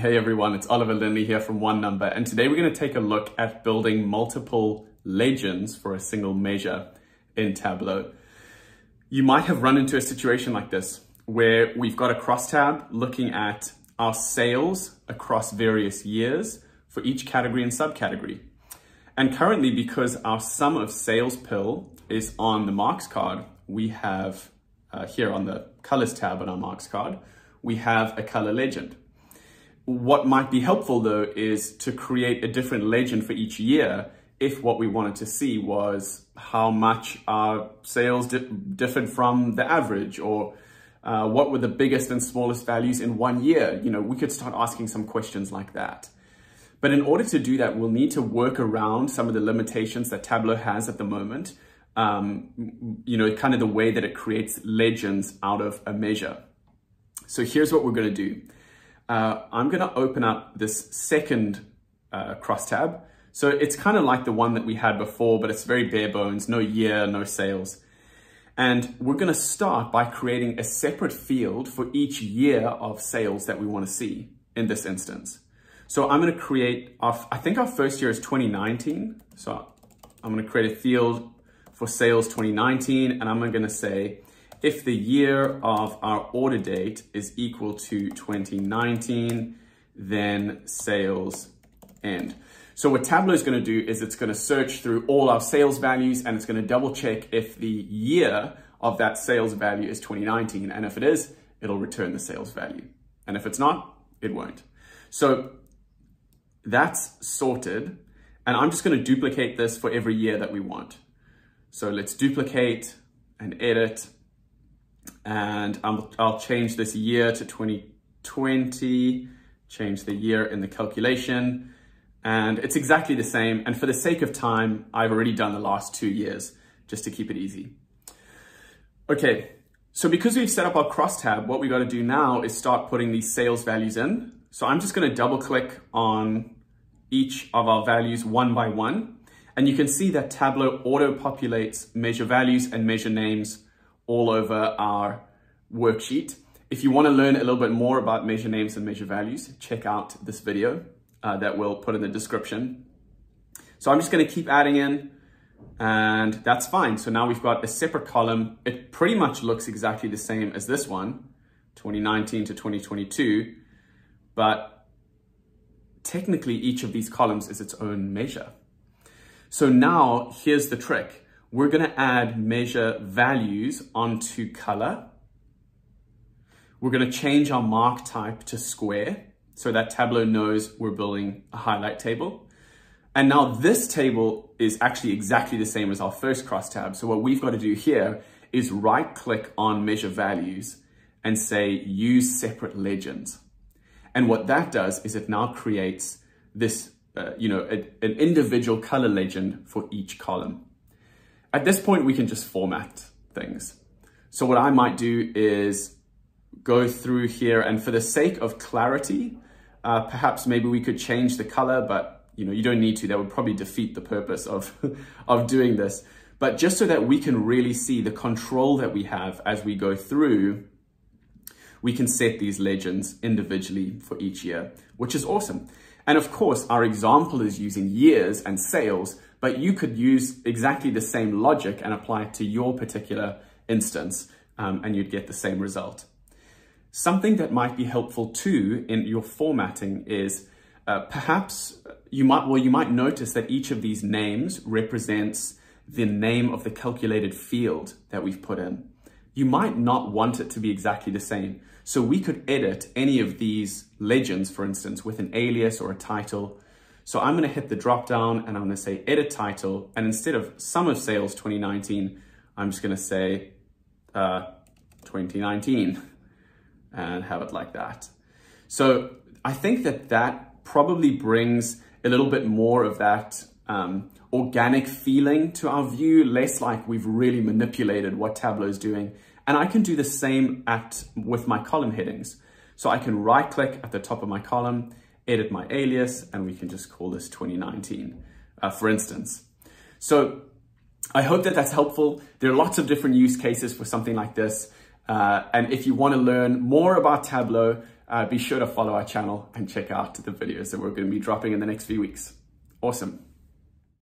Hey everyone, it's Oliver Linley here from One Number, and today we're going to take a look at building multiple legends for a single measure in Tableau. You might have run into a situation like this where we've got a crosstab looking at our sales across various years for each category and subcategory. And currently, because our sum of sales pill is on the marks card, we have uh, here on the colors tab on our marks card, we have a color legend. What might be helpful though is to create a different legend for each year if what we wanted to see was how much our sales di differed from the average or uh, what were the biggest and smallest values in one year. You know, we could start asking some questions like that. But in order to do that, we'll need to work around some of the limitations that Tableau has at the moment. Um, you know, kind of the way that it creates legends out of a measure. So here's what we're going to do uh, I'm going to open up this second uh, crosstab. So it's kind of like the one that we had before, but it's very bare bones, no year, no sales. And we're going to start by creating a separate field for each year of sales that we want to see in this instance. So I'm going to create, our, I think our first year is 2019. So I'm going to create a field for sales 2019, and I'm going to say if the year of our order date is equal to 2019, then sales end. So what Tableau is going to do is it's going to search through all our sales values and it's going to double check if the year of that sales value is 2019. And if it is, it'll return the sales value. And if it's not, it won't. So that's sorted. And I'm just going to duplicate this for every year that we want. So let's duplicate and edit and I'll, I'll change this year to 2020, change the year in the calculation, and it's exactly the same. And for the sake of time, I've already done the last two years just to keep it easy. Okay, so because we've set up our crosstab, what we got to do now is start putting these sales values in. So I'm just going to double click on each of our values one by one. And you can see that Tableau auto populates measure values and measure names all over our worksheet. If you want to learn a little bit more about measure names and measure values, check out this video uh, that we'll put in the description. So I'm just going to keep adding in and that's fine. So now we've got a separate column. It pretty much looks exactly the same as this one, 2019 to 2022, but technically each of these columns is its own measure. So now here's the trick we're going to add measure values onto color. We're going to change our mark type to square so that Tableau knows we're building a highlight table. And now this table is actually exactly the same as our first crosstab. So what we've got to do here is right click on measure values and say use separate legends. And what that does is it now creates this, uh, you know, a, an individual color legend for each column. At this point, we can just format things. So what I might do is go through here and for the sake of clarity, uh, perhaps maybe we could change the color, but you know, you don't need to, that would probably defeat the purpose of, of doing this. But just so that we can really see the control that we have as we go through, we can set these legends individually for each year, which is awesome. And of course, our example is using years and sales, but you could use exactly the same logic and apply it to your particular instance um, and you'd get the same result. Something that might be helpful too in your formatting is uh, perhaps you might, well, you might notice that each of these names represents the name of the calculated field that we've put in. You might not want it to be exactly the same. So we could edit any of these legends, for instance, with an alias or a title so I'm going to hit the drop down and I'm going to say edit title. And instead of sum of sales 2019, I'm just going to say uh, 2019 and have it like that. So I think that that probably brings a little bit more of that um, organic feeling to our view, less like we've really manipulated what Tableau is doing. And I can do the same at with my column headings. So I can right click at the top of my column edit my alias, and we can just call this 2019, uh, for instance. So I hope that that's helpful. There are lots of different use cases for something like this. Uh, and if you want to learn more about Tableau, uh, be sure to follow our channel and check out the videos that we're going to be dropping in the next few weeks. Awesome.